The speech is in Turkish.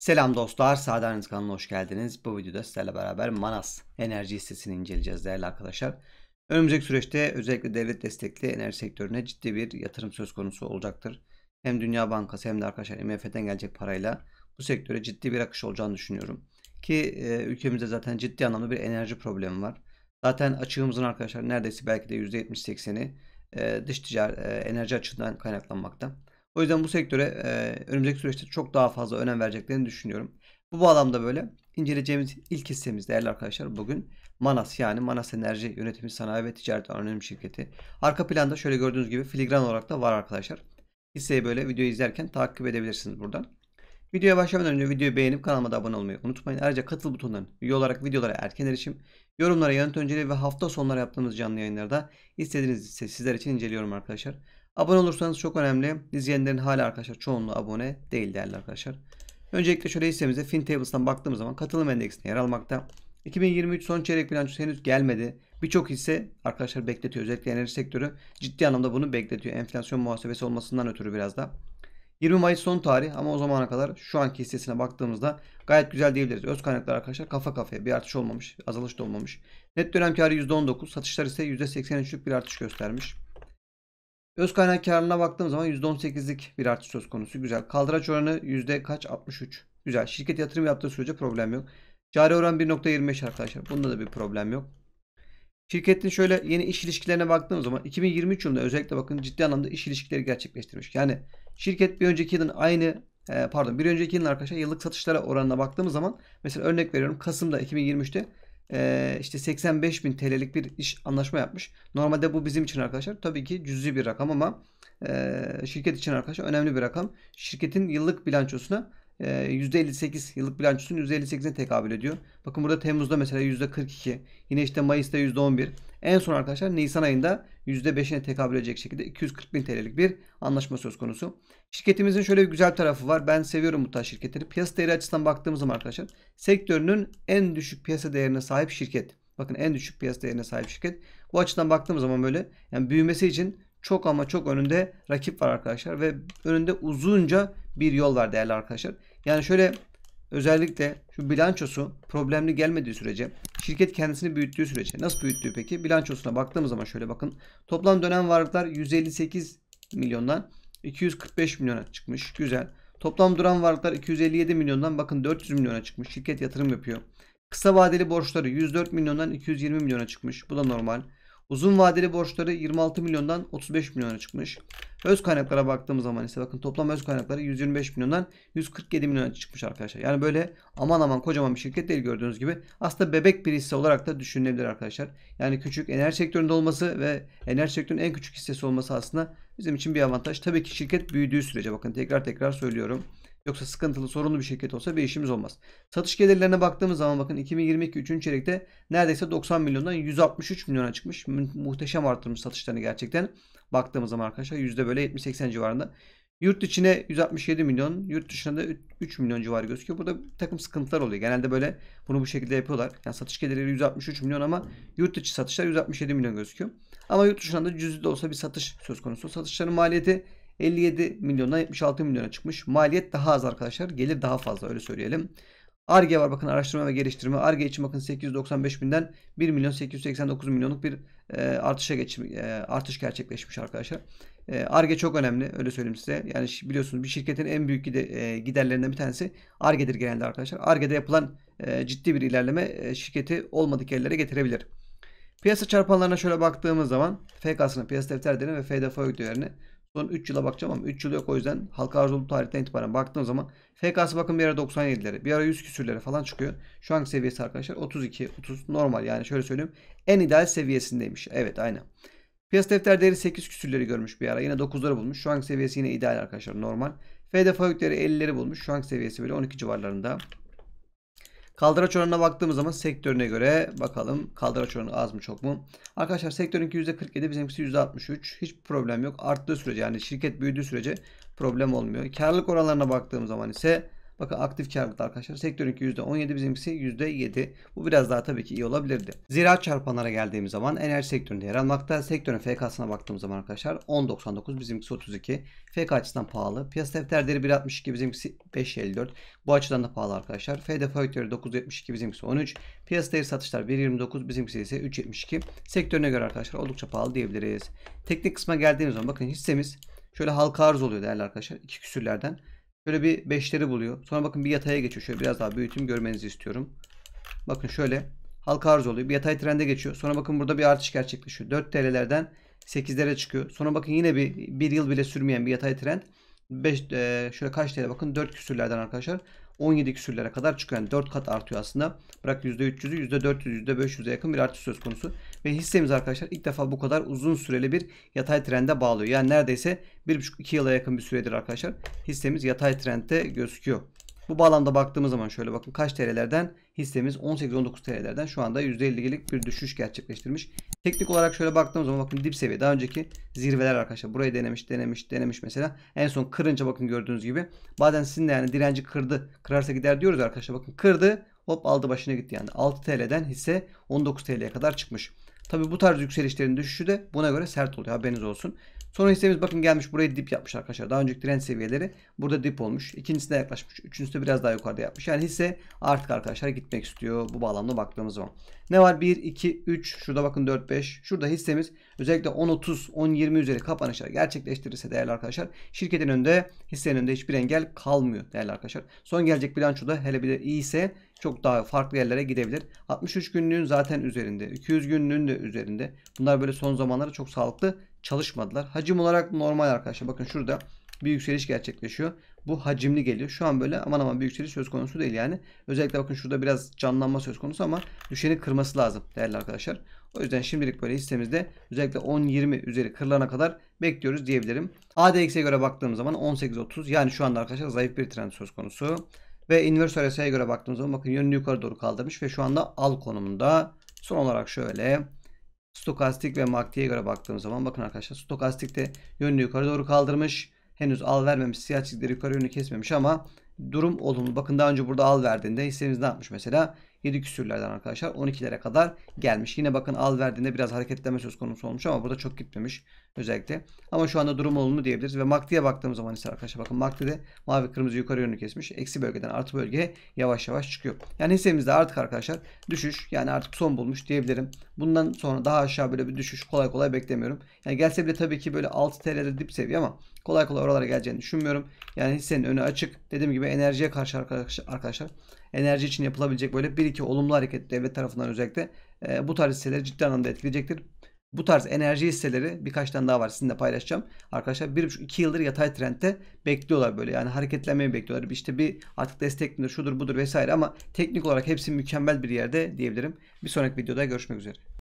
Selam dostlar, Sağdanız kanalına hoş geldiniz. Bu videoda sizlerle beraber Manas enerji hissesini inceleyeceğiz değerli arkadaşlar. Önümüzdeki süreçte özellikle devlet destekli enerji sektörüne ciddi bir yatırım söz konusu olacaktır. Hem Dünya Bankası hem de arkadaşlar IMF'den gelecek parayla bu sektöre ciddi bir akış olacağını düşünüyorum. Ki e, ülkemizde zaten ciddi anlamda bir enerji problemi var. Zaten açığımızın arkadaşlar neredeyse belki de %70-80'i e, dış ticaret e, enerji açığından kaynaklanmakta. O yüzden bu sektöre e, önümüzdeki süreçte çok daha fazla önem vereceklerini düşünüyorum. Bu bağlamda böyle inceleyeceğimiz ilk hissemiz değerli arkadaşlar bugün Manas yani Manas Enerji Yönetimi Sanayi ve Ticaret Anonim Şirketi. Arka planda şöyle gördüğünüz gibi filigran olarak da var arkadaşlar. Hisseyi böyle videoyu izlerken takip edebilirsiniz buradan. Videoya başlamadan önce videoyu beğenip kanalıma da abone olmayı unutmayın. Ayrıca katıl butonundan üye olarak videolara erken erişim, yorumlara yanıt önceliği ve hafta sonları yaptığımız canlı yayınlarda istediğiniz ise sizler için inceliyorum arkadaşlar. Abone olursanız çok önemli. İzleyenlerin hala arkadaşlar çoğunluğu abone değil değerli arkadaşlar. Öncelikle şöyle hissemize FinTables'tan baktığımız zaman katılım endeksinde yer almakta. 2023 son çeyrek bilançosu henüz gelmedi. Birçok hisse arkadaşlar bekletiyor. Özellikle enerji sektörü ciddi anlamda bunu bekletiyor. Enflasyon muhasebesi olmasından ötürü biraz da. 20 Mayıs son tarih ama o zamana kadar şu anki hissesine baktığımızda gayet güzel diyebiliriz. Öz kaynaklar arkadaşlar kafa kafaya bir artış olmamış. Azalış da olmamış. Net dönem karı %19. Satışlar ise %83'lük bir artış göstermiş. Öz kaynak karına baktığım zaman %18'lik bir artış söz konusu. Güzel. Kaldıraç oranı yüzde kaç? 63. Güzel. Şirket yatırım yaptığı sürece problem yok. Cari oran 1.25 arkadaşlar. Bunda da bir problem yok. Şirketin şöyle yeni iş ilişkilerine baktığımız zaman 2023 yılında özellikle bakın ciddi anlamda iş ilişkileri gerçekleştirmiş. Yani şirket bir önceki yılın aynı e, pardon bir önceki yılın arkadaşlar yıllık satışlara oranına baktığımız zaman mesela örnek veriyorum Kasım'da 2023'te e, işte 85 bin TL'lik bir iş anlaşma yapmış. Normalde bu bizim için arkadaşlar tabii ki cüzi bir rakam ama şirket için arkadaşlar önemli bir rakam. Şirketin yıllık bilançosuna %58 yıllık bilançosunun %58'ine tekabül ediyor. Bakın burada Temmuz'da mesela %42. Yine işte Mayıs'ta %11. En son arkadaşlar Nisan ayında %5'ine tekabül edecek şekilde 240 bin TL'lik bir anlaşma söz konusu. Şirketimizin şöyle bir güzel tarafı var. Ben seviyorum bu tarz şirketleri. Piyasa değeri açısından baktığımız zaman arkadaşlar sektörünün en düşük piyasa değerine sahip şirket. Bakın en düşük piyasa değerine sahip şirket. Bu açıdan baktığımız zaman böyle yani büyümesi için çok ama çok önünde rakip var arkadaşlar ve önünde uzunca bir yol var değerli arkadaşlar. Yani şöyle özellikle şu bilançosu problemli gelmediği sürece şirket kendisini büyüttüğü sürece nasıl büyüttüğü peki? Bilançosuna baktığımız zaman şöyle bakın. Toplam dönem varlıklar 158 milyondan 245 milyona çıkmış. Güzel. Toplam duran varlıklar 257 milyondan bakın 400 milyona çıkmış. Şirket yatırım yapıyor. Kısa vadeli borçları 104 milyondan 220 milyona çıkmış. Bu da normal. Uzun vadeli borçları 26 milyondan 35 milyona çıkmış. Öz kaynaklara baktığımız zaman ise bakın toplam öz kaynakları 125 milyondan 147 milyona çıkmış arkadaşlar. Yani böyle aman aman kocaman bir şirket değil gördüğünüz gibi. Aslında bebek bir hisse olarak da düşünülebilir arkadaşlar. Yani küçük enerji sektöründe olması ve enerji sektörünün en küçük hissesi olması aslında bizim için bir avantaj. Tabii ki şirket büyüdüğü sürece bakın tekrar tekrar söylüyorum. Yoksa sıkıntılı, sorunlu bir şirket olsa bir işimiz olmaz. Satış gelirlerine baktığımız zaman bakın 2022 3. çeyrekte neredeyse 90 milyondan 163 milyona çıkmış. Muhteşem arttırmış satışlarını gerçekten. Baktığımız zaman arkadaşlar yüzde böyle 70-80 civarında. Yurt içine 167 milyon, yurt dışına da 3 milyon civarı gözüküyor. Burada bir takım sıkıntılar oluyor. Genelde böyle bunu bu şekilde yapıyorlar. Yani satış gelirleri 163 milyon ama yurt içi satışlar 167 milyon gözüküyor. Ama yurt dışında da cüzde de olsa bir satış söz konusu. Satışların maliyeti 57 milyondan 76 milyona çıkmış. Maliyet daha az arkadaşlar. Gelir daha fazla öyle söyleyelim. Arge var bakın araştırma ve geliştirme. Arge için bakın 895 binden 1 milyon 889 milyonluk bir e, artışa geç, e, artış gerçekleşmiş arkadaşlar. E, Arge çok önemli öyle söyleyeyim size. Yani biliyorsunuz bir şirketin en büyük gide, giderlerinden bir tanesi Arge'dir genelde arkadaşlar. Arge'de yapılan ciddi bir ilerleme şirketi olmadık yerlere getirebilir. Piyasa çarpanlarına şöyle baktığımız zaman FK'sını, piyasa defter ve FDF ödüllerini Son 3 yıla bakacağım ama 3 yıl yok o yüzden halka arz olduğu tarihten itibaren baktığım zaman FK'sı bakın bir ara 97'lere bir ara 100 küsürlere falan çıkıyor. Şu anki seviyesi arkadaşlar 32 30 normal yani şöyle söyleyeyim en ideal seviyesindeymiş. Evet aynen. Piyasa defter değeri 8 küsürleri görmüş bir ara. Yine 9'ları bulmuş. Şu anki seviyesi yine ideal arkadaşlar normal. FD yükleri 50'leri bulmuş. Şu anki seviyesi böyle 12 civarlarında. Kaldıraç oranına baktığımız zaman sektörüne göre bakalım kaldıraç oranı az mı çok mu? Arkadaşlar sektörünki %47 bizimkisi %63. Hiç problem yok. Arttığı sürece yani şirket büyüdüğü sürece problem olmuyor. Karlılık oranlarına baktığım zaman ise Bakın aktif karlılıkta arkadaşlar. Sektörünki %17 bizimkisi %7. Bu biraz daha tabii ki iyi olabilirdi. Ziraat çarpanlara geldiğimiz zaman enerji sektöründe yer almakta. Sektörün FK'sına baktığımız zaman arkadaşlar 10.99 bizimkisi 32. FK açısından pahalı. Piyasa defter değeri 1.62 bizimkisi 5.54. Bu açıdan da pahalı arkadaşlar. FD faktörü 9.72 bizimkisi 13. Piyasa değeri satışlar 1.29 bizimkisi ise 3.72. Sektörüne göre arkadaşlar oldukça pahalı diyebiliriz. Teknik kısma geldiğimiz zaman bakın hissemiz şöyle halka arz oluyor değerli arkadaşlar. 2 küsürlerden. Şöyle bir 5'leri buluyor. Sonra bakın bir yataya geçiyor. Şöyle biraz daha büyütüm görmenizi istiyorum. Bakın şöyle halka arz oluyor. Bir yatay trende geçiyor. Sonra bakın burada bir artış gerçekleşiyor. 4 TL'lerden 8'lere çıkıyor. Sonra bakın yine bir, bir yıl bile sürmeyen bir yatay trend. 5 e, şöyle kaç TL bakın 4 küsürlerden arkadaşlar 17 küsürlere kadar çıkıyor. Yani 4 kat artıyor aslında. Bırak %300'ü %400 %500'e yakın bir artış söz konusu. Ve hissemiz arkadaşlar ilk defa bu kadar uzun süreli bir yatay trende bağlıyor. Yani neredeyse 1,5-2 yıla yakın bir süredir arkadaşlar hissemiz yatay trendde gözüküyor. Bu bağlamda baktığımız zaman şöyle bakın kaç TL'lerden hissemiz 18-19 TL'lerden şu anda %50'lik bir düşüş gerçekleştirmiş. Teknik olarak şöyle baktığımız zaman bakın dip seviye daha önceki zirveler arkadaşlar. Burayı denemiş denemiş denemiş mesela. En son kırınca bakın gördüğünüz gibi. Bazen sizin de yani direnci kırdı. Kırarsa gider diyoruz arkadaşlar. Bakın kırdı hop aldı başına gitti yani. 6 TL'den hisse 19 TL'ye kadar çıkmış. Tabi bu tarz yükselişlerin düşüşü de buna göre sert oluyor haberiniz olsun. Sonra hissemiz bakın gelmiş burayı dip yapmış arkadaşlar. Daha önceki direnç seviyeleri burada dip olmuş. İkincisine yaklaşmış. Üçüncüsü de biraz daha yukarıda yapmış. Yani hisse artık arkadaşlar gitmek istiyor bu bağlamda baktığımız zaman. Ne var? 1, 2, 3. Şurada bakın 4, 5. Şurada hissemiz özellikle 10, 30, 10, 20 üzeri kapanışlar gerçekleştirirse değerli arkadaşlar şirketin önünde hissenin önünde hiçbir engel kalmıyor değerli arkadaşlar. Son gelecek bilançoda hele bir de iyiyse çok daha farklı yerlere gidebilir. 63 günlüğün zaten üzerinde. 200 günlüğün de üzerinde. Bunlar böyle son zamanlarda çok sağlıklı çalışmadılar. Hacim olarak normal arkadaşlar. Bakın şurada bir yükseliş gerçekleşiyor. Bu hacimli geliyor. Şu an böyle aman aman bir yükseliş söz konusu değil yani. Özellikle bakın şurada biraz canlanma söz konusu ama düşeni kırması lazım değerli arkadaşlar. O yüzden şimdilik böyle hissemizde özellikle 10-20 üzeri kırılana kadar bekliyoruz diyebilirim. ADX'e göre baktığım zaman 18-30 yani şu anda arkadaşlar zayıf bir trend söz konusu. Ve inverse RSI'ye göre baktığımız zaman bakın yönünü yukarı doğru kaldırmış ve şu anda al konumunda. Son olarak şöyle stokastik ve MACD'ye göre baktığımız zaman bakın arkadaşlar stokastikte yönünü yukarı doğru kaldırmış. Henüz al vermemiş siyah çizgileri yukarı yönlü kesmemiş ama durum olumlu. Bakın daha önce burada al verdiğinde hissemiz ne yapmış mesela? 7 küsürlerden arkadaşlar 12'lere kadar gelmiş. Yine bakın al verdiğinde biraz hareketleme söz konusu olmuş ama burada çok gitmemiş özellikle. Ama şu anda durum olumlu diyebiliriz. Ve MACD'ye baktığımız zaman ise arkadaşlar bakın MACD'de mavi kırmızı yukarı yönlü kesmiş. Eksi bölgeden artı bölgeye yavaş yavaş çıkıyor. Yani hissemizde artık arkadaşlar düşüş yani artık son bulmuş diyebilirim. Bundan sonra daha aşağı böyle bir düşüş kolay kolay beklemiyorum. Yani gelse bile tabii ki böyle 6 TL'de dip seviye ama kolay kolay oralara geleceğini düşünmüyorum. Yani hissenin önü açık. Dediğim gibi enerjiye karşı arkadaşlar enerji için yapılabilecek böyle bir iki olumlu hareket devlet tarafından özellikle e, bu tarz hisseleri ciddi anlamda etkileyecektir. Bu tarz enerji hisseleri birkaç tane daha var sizinle paylaşacağım. Arkadaşlar 1,5-2 yıldır yatay trendte bekliyorlar böyle. Yani hareketlenmeyi bekliyorlar. İşte bir artık desteklenir şudur budur vesaire ama teknik olarak hepsi mükemmel bir yerde diyebilirim. Bir sonraki videoda görüşmek üzere.